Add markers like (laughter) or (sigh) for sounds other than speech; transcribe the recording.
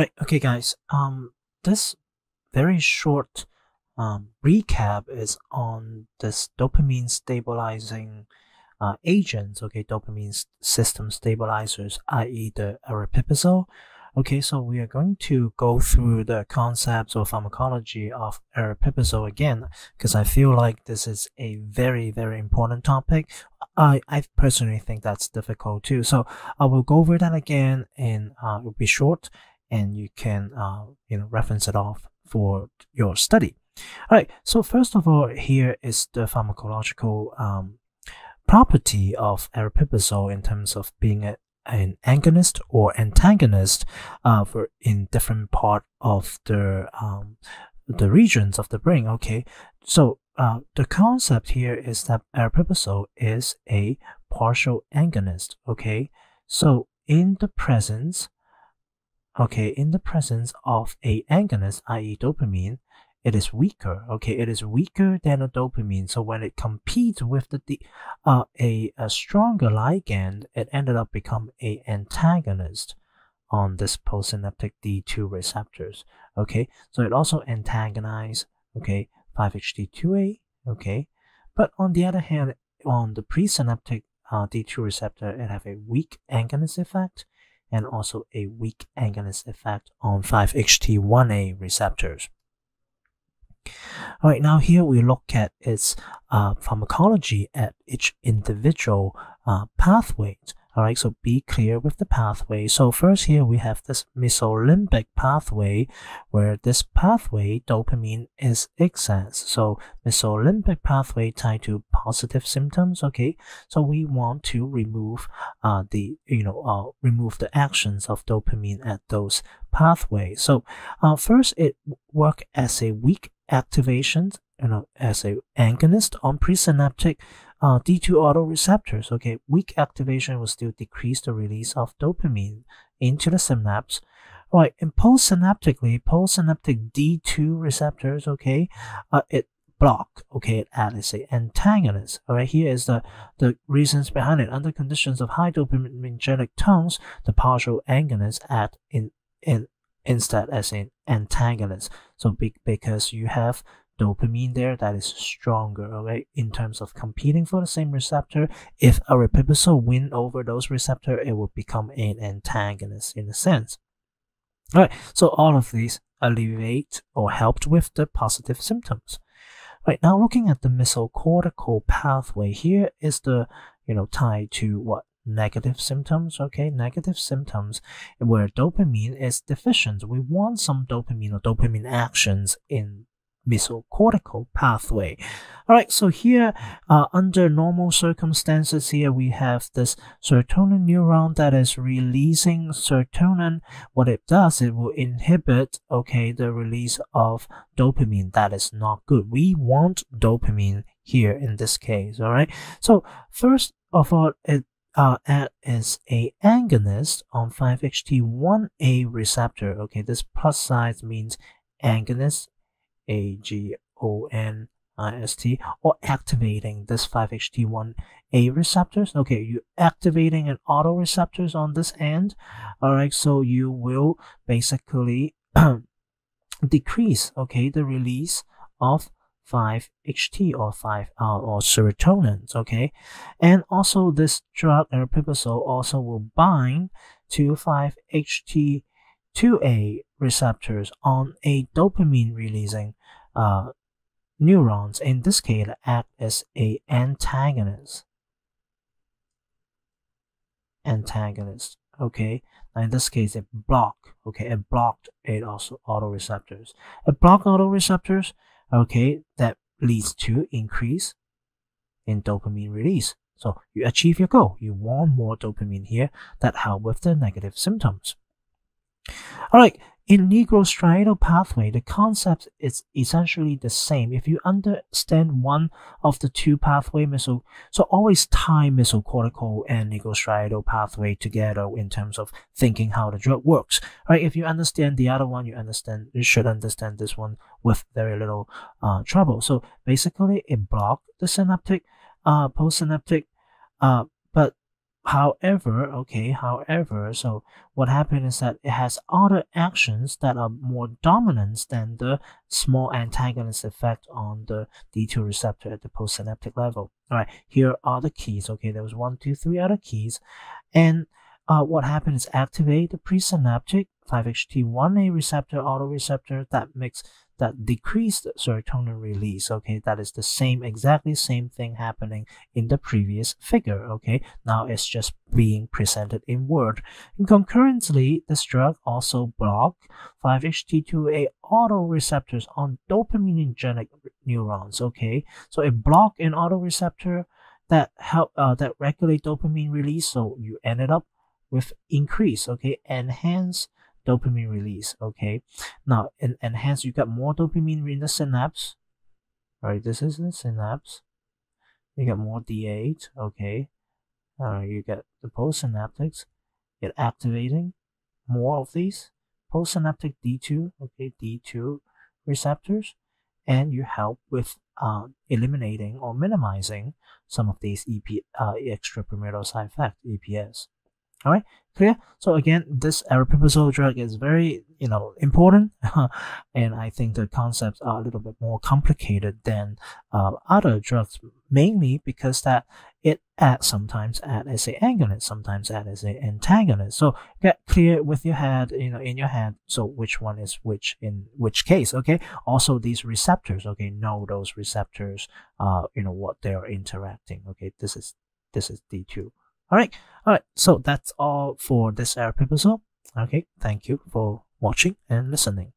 Right, okay guys, um, this very short um, recap is on this dopamine stabilizing uh, agents, okay, dopamine system stabilizers, i.e. the aripiprazole. Okay, so we are going to go through the concepts or pharmacology of aripiprazole again, because I feel like this is a very, very important topic. I, I personally think that's difficult too. So I will go over that again and uh, it will be short and you can uh, you know reference it off for your study. All right. So first of all, here is the pharmacological um, property of aripiprazole in terms of being a, an agonist or antagonist uh, for in different part of the um, the regions of the brain. Okay. So uh, the concept here is that aripiprazole is a partial agonist. Okay. So in the presence okay, in the presence of a agonist, i.e. dopamine, it is weaker. Okay, it is weaker than a dopamine. So when it competes with the uh, a, a stronger ligand, it ended up become a antagonist on this postsynaptic D2 receptors. Okay, so it also antagonize okay 5-HT2A. Okay, but on the other hand, on the presynaptic uh, D2 receptor, it have a weak agonist effect and also a weak agonist effect on 5-HT1A receptors. Alright, now here we look at its uh, pharmacology at each individual uh, pathway. Alright, so be clear with the pathway. So first here we have this mesolimbic pathway where this pathway dopamine is excess. So mesolimbic pathway tied to positive symptoms. Okay, so we want to remove uh, the you know uh, remove the actions of dopamine at those pathways. So uh, first it work as a weak activation, you know, as a agonist on presynaptic uh, D2 autoreceptors, okay, weak activation will still decrease the release of dopamine into the synapse. Right, and postsynaptically, postsynaptic D2 receptors, okay, uh, it block, okay, it acts as an antagonist. All right, here is the, the reasons behind it. Under conditions of high dopaminergic tones, the partial agonist act in, in instead as an antagonist. So be, because you have dopamine there that is stronger, okay, in terms of competing for the same receptor. If a aripiprazole win over those receptor, it will become an antagonist in a sense. All right, so all of these alleviate or helped with the positive symptoms. Right now, looking at the mesocortical pathway, here is the you know tied to what negative symptoms. Okay, negative symptoms where dopamine is deficient. We want some dopamine or dopamine actions in mesocortical pathway. All right, so here, uh, under normal circumstances, here we have this serotonin neuron that is releasing serotonin. What it does, it will inhibit, okay, the release of dopamine. That is not good. We want dopamine here in this case. All right. So first of all, it uh, is a agonist on 5-HT1A receptor. Okay, this plus sign means agonist a G O N I S T or activating this 5-HT1A receptors. Okay, you're activating an autoreceptors on this end. All right, so you will basically (clears throat) decrease, okay, the release of 5-HT or 5 uh, or serotonin, okay? And also this drug aripiprazole also will bind to 5-HT 2A receptors on a dopamine releasing uh, neurons, in this case, act as a antagonist. Antagonist. Okay. Now in this case, it block. Okay, it blocked it also autoreceptors. It blocked autoreceptors. Okay, that leads to increase in dopamine release. So you achieve your goal. You want more dopamine here that help with the negative symptoms. All right, in nigrostriatal pathway, the concept is essentially the same. If you understand one of the two pathway meso, so always tie mesocortical and nigrostriatal pathway together in terms of thinking how the drug works. Right? If you understand the other one, you understand you should understand this one with very little uh, trouble. So basically, it blocks the synaptic, uh, postsynaptic, uh, however, okay, however, so what happened is that it has other actions that are more dominant than the small antagonist effect on the D2 receptor at the postsynaptic level. All right, here are the keys. Okay, there was one, two, three other keys, and uh, what happens is activate the presynaptic 5-HT1A receptor autoreceptor that makes that decreased serotonin release okay? That is the same exactly same thing happening in the previous figure okay? Now it's just being presented in word. And concurrently this drug also block 5-HT2A autoreceptors on dopaminergic neurons okay? So it block an autoreceptor that help uh, that regulate dopamine release so you ended up with increase okay? Enhance dopamine release okay? Now and, and hence you got more dopamine in the synapse right? This is the synapse. You get more DA okay? Uh, you get the postsynaptics get activating more of these postsynaptic d2 okay d2 receptors and you help with uh, eliminating or minimizing some of these EP, uh, extrapyramidal side effects EPS all right clear so again this aripiprazole drug is very you know important (laughs) and i think the concepts are a little bit more complicated than uh, other drugs mainly because that it acts sometimes act as an agonist sometimes act as an antagonist. So get clear with your head you know in your head so which one is which in which case okay? Also these receptors okay know those receptors uh you know what they are interacting okay? This is this is d2 all right all right so that's all for this episode. Okay thank you for watching and listening